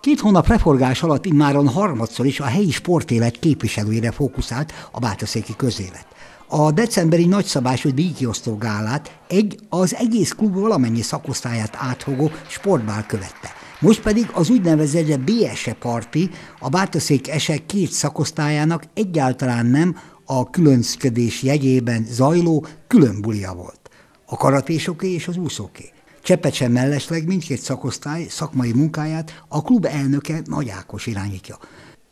Két hónap reforgás alatt immáron harmadszor is a helyi sportélet képviselőire fókuszált a bátaszéki közélet. A decemberi nagyszabású díjkiosztó gálát egy az egész klub valamennyi szakosztályát átfogó sportbál követte. Most pedig az úgynevezett BSE parti a Bátaszék esek két szakosztályának egyáltalán nem a különcködés jegyében zajló külön bulia volt. A karatésoké és az úszóké. Csepecsen mellesleg mindkét szakosztály szakmai munkáját a klub elnöke Nagy Ákos irányítja.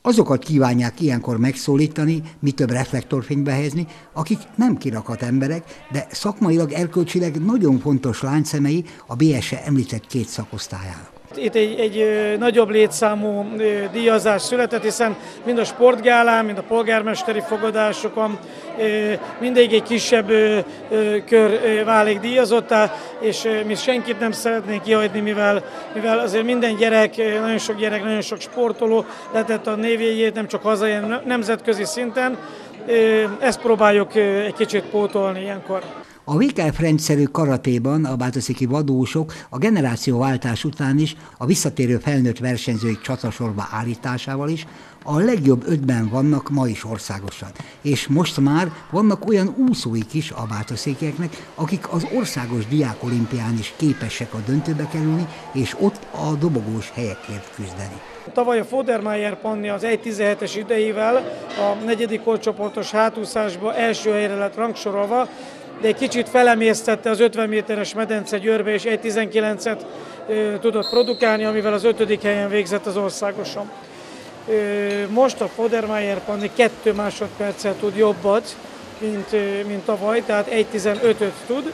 Azokat kívánják ilyenkor megszólítani, mi több reflektorfénybe helyezni, akik nem kirakat emberek, de szakmailag erkölcsileg nagyon fontos láncszemei a BSE említett két szakosztályának. Itt egy, egy nagyobb létszámú díjazás született, hiszen mind a sportgálán, mind a polgármesteri fogadásokon mindig egy kisebb kör válik díjazottá, és mi senkit nem szeretnénk kihagyni, mivel, mivel azért minden gyerek, nagyon sok gyerek, nagyon sok sportoló letett a névjegyét, nem csak hazai, nemzetközi szinten. Ezt próbáljuk egy kicsit pótolni ilyenkor. A VKF rendszerű karatéban a bátaszéki vadósok a generációváltás után is a visszatérő felnőtt versenyzőik csatasorba állításával is a legjobb ötben vannak ma is országosan. És most már vannak olyan úszóik is a bátaszékieknek, akik az országos diákolimpián is képesek a döntőbe kerülni, és ott a dobogós helyekért küzdeni. Tavaly a Fodermeyer Panni az 1.17-es idejével a negyedik korcsoportos hátúszásba első helyre lett rangsorolva, de egy kicsit felemésztette az 50 méteres medence Győrbe, és 1.19-et tudott produkálni, amivel az ötödik helyen végzett az országoson. Most a Fodermeyer Panni 2 másodperccel tud jobbat, mint, mint tavaly, tehát 1.15-öt tud.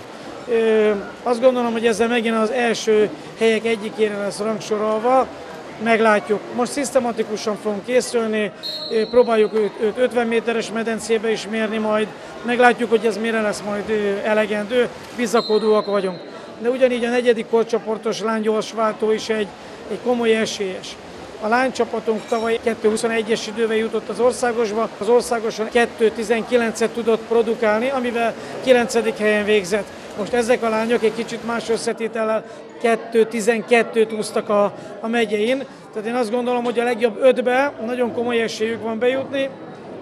Azt gondolom, hogy ezzel megint az első helyek egyikére lesz rangsorolva, meglátjuk. Most szisztematikusan fogunk készülni, próbáljuk őt, őt 50 méteres medencébe is mérni majd, meglátjuk, hogy ez mire lesz majd elegendő, bizakodóak vagyunk. De ugyanígy a negyedik korcsoportos lánygyorsváltó is egy, egy komoly esélyes. A lánycsapatunk tavaly 2.21-es idővel jutott az országosba, az országosan 2.19-et tudott produkálni, amivel 9. helyen végzett. Most ezek a lányok egy kicsit más összetétellel 2-12-t úsztak a, a megyein. Tehát én azt gondolom, hogy a legjobb ötbe nagyon komoly esélyük van bejutni,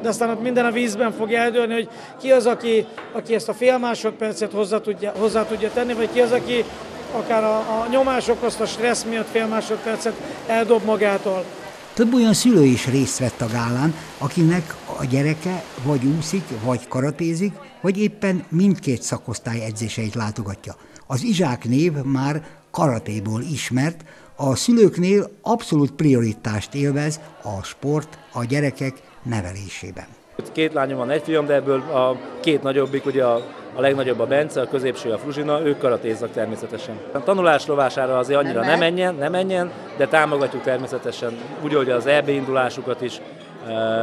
de aztán ott minden a vízben fog eldőlni, hogy ki az, aki, aki ezt a fél másodpercet hozzá tudja, hozzá tudja tenni, vagy ki az, aki akár a, a nyomás okozta stressz miatt fél másodpercet eldob magától. Több olyan szülő is részt vett a gálán, akinek a gyereke vagy úszik, vagy karatézik, vagy éppen mindkét szakosztály edzéseit látogatja. Az Izsák név már karatéból ismert, a szülőknél abszolút prioritást élvez a sport a gyerekek nevelésében. Két lányom van, egy fiam, de ebből a két nagyobbik, ugye a, a legnagyobb a Bence, a középső a Fruzsina, ők karatéznak természetesen. A tanulás rovására azért annyira nem, menjen, nem menjen, de támogatjuk természetesen úgy, hogy az EB indulásukat is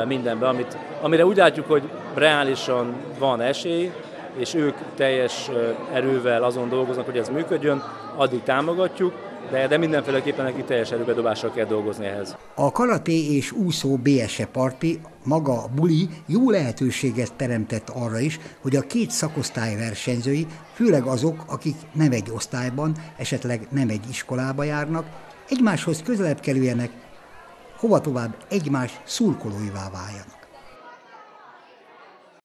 mindenbe, amit, amire úgy látjuk, hogy reálisan van esély, és ők teljes erővel azon dolgoznak, hogy ez működjön, addig támogatjuk, de, de mindenféleképpen neki teljes erőbedobással kell dolgozni ehhez. A karaté és úszó BSE parti maga buli jó lehetőséget teremtett arra is, hogy a két szakosztály versenyzői, főleg azok, akik nem egy osztályban, esetleg nem egy iskolába járnak, egymáshoz közelebb kerüljenek, hova tovább egymás szurkolóivá váljanak.